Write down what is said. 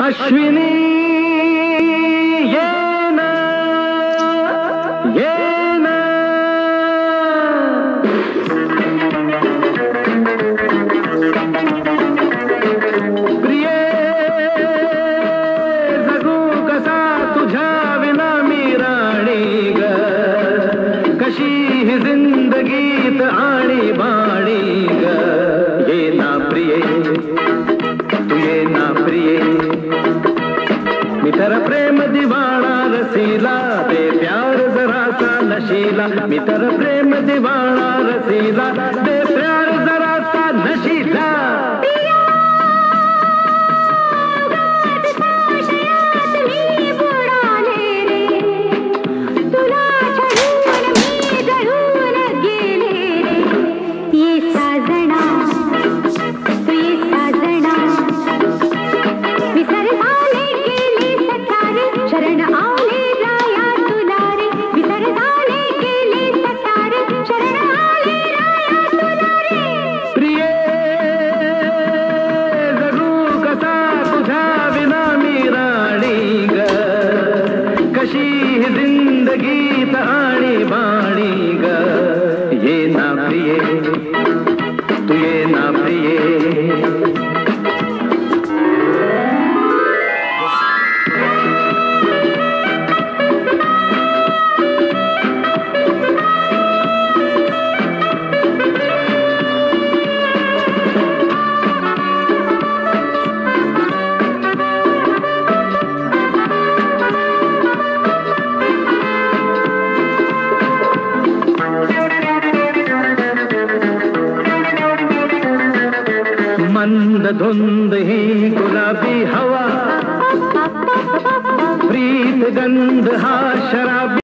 अश्विनी, ये ना, ये प्रिय जगू कसा तुझा विना मीराणी ग। ही जिंदगीत आणि बा। ना प्रिये. मितर प्रेम दिवाणा रसीला ते प्यार जरासा नशीला. मितर प्रेम दिवाणा रसीला ते प्यार जरा ना मंद धुंद ही गुलाबी हवा प्रीत गंध हा शराबी